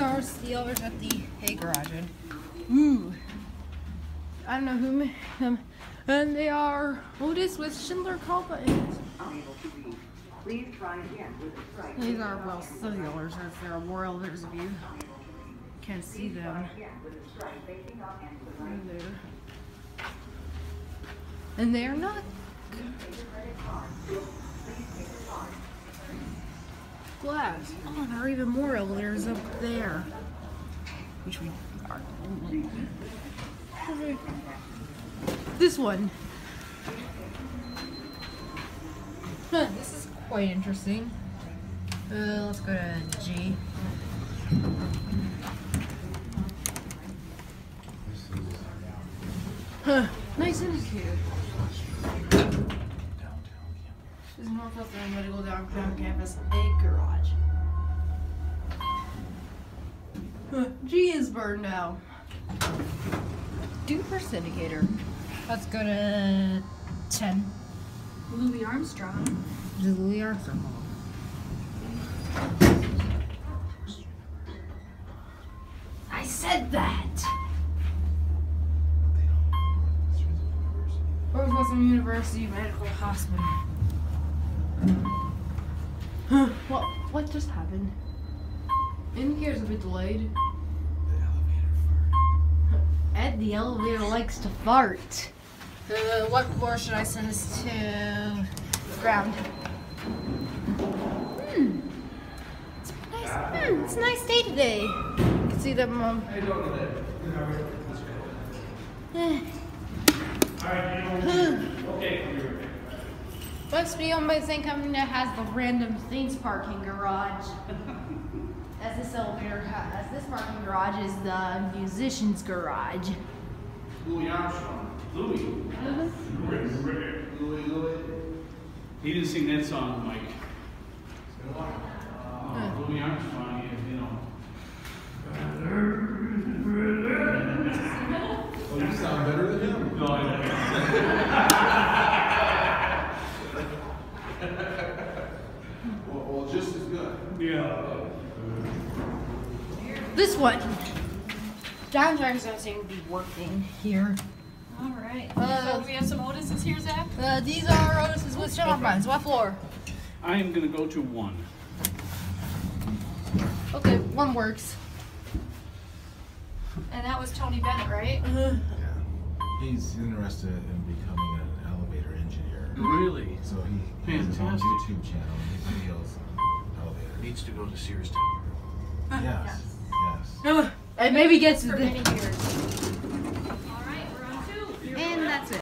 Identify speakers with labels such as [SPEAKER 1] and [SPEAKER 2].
[SPEAKER 1] the elevators at the hay garage. And, ooh. I don't know who made them. And they are Otis with Schindler.
[SPEAKER 2] Unable. Please try a.
[SPEAKER 1] These are well or if there are more elevators if you can see them.
[SPEAKER 2] A and to the right.
[SPEAKER 1] Right there. And they are not glass. Oh, there are even more elevators up there. Which we are. This one. Huh, this is quite interesting. Uh, let's go to G. Huh, nice indicator. This is Northwestern Medical Downtown Campus, a garage. Huh, G is burned now. Do first indicator. Let's go to 10.
[SPEAKER 3] Louis Armstrong.
[SPEAKER 1] Just Louis Armstrong. I said that! Northwestern University Medical Hospital. Huh, what, what just happened? Indicator's a bit delayed. The elevator fart. Ed, the elevator likes to fart. Uh, what floor should I send this to? Ground. Hmm. It's a nice, hmm, it's a nice day today. You can see them. Um, eh. Must be owned by the same company that has the random things parking garage. As this elevator, ha- as this parking garage is the musician's garage.
[SPEAKER 4] Louis Armstrong. Louis. Louis, Louis. He didn't sing that song, Mike. Uh, Louis Armstrong, you- you know.
[SPEAKER 5] Oh, you sound better than him.
[SPEAKER 4] No, I don't.
[SPEAKER 5] Well, well, just as good.
[SPEAKER 4] Yeah.
[SPEAKER 1] This one. John Driver's don't seem to be working here.
[SPEAKER 3] All right.
[SPEAKER 1] Uh,
[SPEAKER 3] so we have some Otis's here, Zach.
[SPEAKER 1] Uh, these are Otis's with Sean Buttons. What floor?
[SPEAKER 4] I am gonna go to one.
[SPEAKER 1] Okay, one works.
[SPEAKER 3] And that was Tony Bennett, right?
[SPEAKER 1] Uh,
[SPEAKER 5] Yeah. He's interested in becoming an elevator engineer.
[SPEAKER 4] Really?
[SPEAKER 5] So he has his own YouTube channel and he videos on elevators.
[SPEAKER 4] Needs to go to Sears Tower.
[SPEAKER 5] Yes, yes.
[SPEAKER 1] uh, and maybe gets